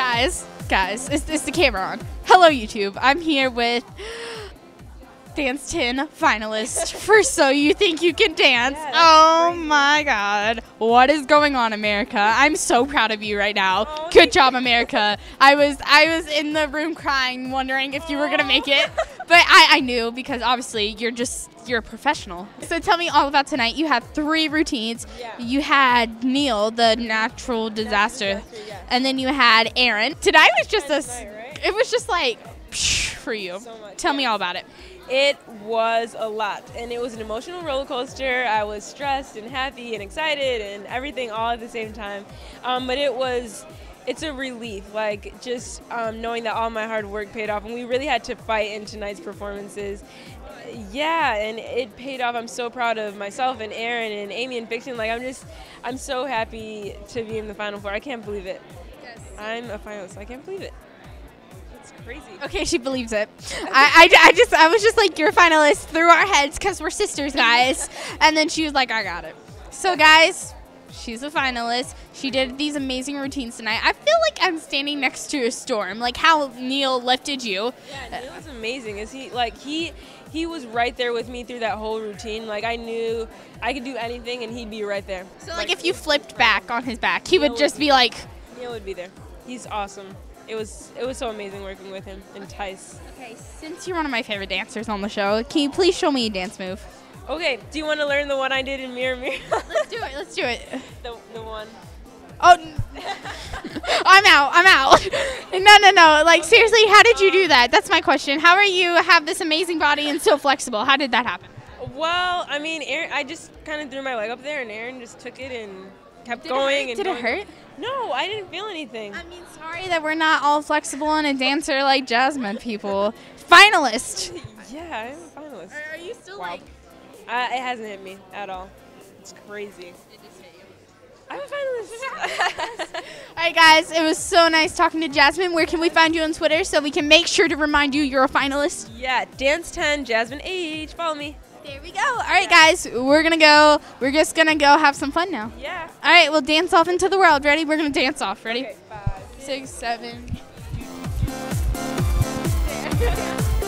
Guys, guys, is, is the camera on? Hello, YouTube. I'm here with Dance 10 finalist for So You Think You Can Dance. Yeah, oh crazy. my God. What is going on, America? I'm so proud of you right now. Oh, Good job, America. I was I was in the room crying, wondering if you were gonna make it. But I, I knew because obviously you're just you're a professional. So tell me all about tonight. You had three routines. Yeah. You had Neil, the natural disaster, disaster, yeah. And then you had Aaron. Tonight was just a. s- Tonight, right? It was just like for you. So much, tell me all about it. It was a lot, and it was an emotional roller coaster. I was stressed and happy and excited and everything all at the same time. Um, but it was, it's a relief, like just um, knowing that all my hard work paid off, and we really had to fight in tonight's performances. Yeah, and it paid off. I'm so proud of myself and Aaron and Amy and Fik-Shun. Like I'm just, I'm so happy to be in the final four. I can't believe it. I'm a finalist. I can't believe it. It's crazy. Okay, she believes it. I, I, I just I was just like you're a finalist through our heads because we're sisters, guys. and then she was like, I got it. So guys, she's a finalist. She did these amazing routines tonight. I feel like I'm standing next to a storm, like how Neil lifted you. Yeah, Neil was amazing. Is he like he he was right there with me through that whole routine. Like I knew I could do anything and he'd be right there. So like if you flipped back on his back, he would just be like. Neil would be there. He's awesome. It was it was so amazing working with him and Tyce. Okay, since you're one of my favorite dancers on the show, can you please show me a dance move? Okay, do you want to learn the one I did in Mirror Mirror? Let's do it. Let's do it. the the one. Oh, I'm out. I'm out. No, no, no. Like seriously, how did you do that? That's my question. How are you have this amazing body and so flexible? How did that happen? Well, I mean, Aaron, I just kind of threw my leg up there, and Aaron just took it and kept Did going. it hurt? And Did it hurt? No, I didn't feel anything. I mean, sorry that we're not all flexible and a dancer like Jasmine people. Finalist. yeah, I'm a finalist. Are, you still Wow. Uh, it hasn't hit me at all. It's crazy. I'm a finalist. All right, guys. It was so nice talking to Jasmine. Where can we find you on Twitter so we can make sure to remind you you're a finalist? yeah, Dance 10, Jasmine H. Follow me. There we go. All right, guys, we're gonna go. We're just gonna go have some fun now. Yeah. All right, we'll dance off into the world. Ready? We're gonna dance off. Ready? Okay, five, six, six, seven.